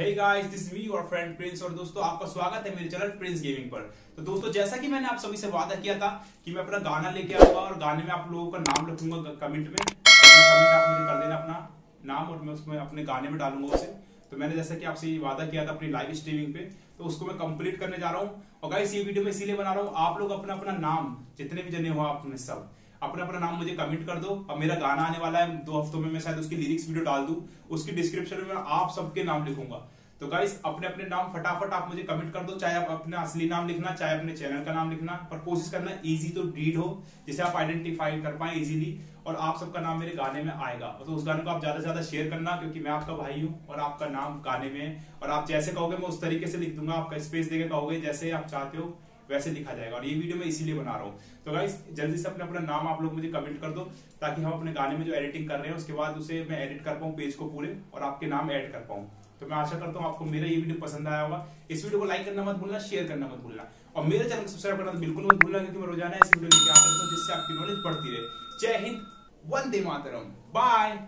Hey guys this me your friend Prince और दोस्तों, आपका स्वागत है मेरे चैनल प्रिंस गेमिंग पर। तो दोस्तों, जैसा कि मैंने आप सभी से वादा किया था कि मैं अपना गाना लेके आऊँगा और गाने में आप लोगों का नाम लिखूँगा कमेंट में। कमेंट आप मुझे कर देना अपना नाम और मैं उसमें अपने गाने में डालूँगा उसे। तो मैंने जैसा कि आपसे वादा किया था अपनी लाइव स्ट्रीमिंग पे तो उसको मैं कंप्लीट करने जा रहा हूँ। और गाइस ये वीडियो मैं इसीलिए बना रहा हूँ, आप लोग अपना अपना नाम, जितने भी जने हो आपने सब। अपना अपना नाम मुझे कमेंट कर दो। अब मेरा गाना आने वाला है, दो हफ्तों में मैं शायद उसकी लिरिक्स वीडियो डाल दूँ। उसकी डिस्क्रिप्शन में आप सबके नाम लिखूँगा। तो गाइस अपने अपने नाम फटाफट आप मुझे कमेंट कर दो, चाहे आप अपना असली नाम लिखना, चाहे अपने चैनल का नाम लिखना, पर कोशिश करना इजी तो रीड हो, जिसे आप आइडेंटिफाई कर पाए इजीली और आप सबका नाम मेरे गाने में आएगा। तो उस गाने को आप ज़्यादा से ज़्यादा शेयर करना, क्योंकि मैं आपका भाई हूँ और आपका नाम गाने में है। और आप जैसे कहोगे, मैं उस तरीके से लिख दूँगा, आपका स्पेस देकर कहोगे, जैसे आप चाहते हो। वैसे लिखा जाएगा। और ये वीडियो मैं इसीलिए बना रहा हूँ। तो गाइस जल्दी से अपने अपना नाम आप लोग मुझे कमेंट कर दो, ताकि हम अपने गाने में जो एडिटिंग कर रहे हैं, उसके बाद उसे मैं एडिट कर पाऊँ पेज को पूरे और आपके नाम ऐड कर पाऊँ। तो मैं आशा करता हूँ आपको मेरा ये वीडियो पसंद आया होगा। इस वीडियो को लाइक करना मत भूलना शेयर करना मत भूलना। और मेरे चैनल को सब्सक्राइब करना तो बिल्कुल मत भूलना, क्योंकि मैं रोज़ाना ऐसी वीडियो लेके आता हूँ, जिससे आपकी नॉलेज बढ़ती रहे। जय हिंद, वंदे मातरम। बाय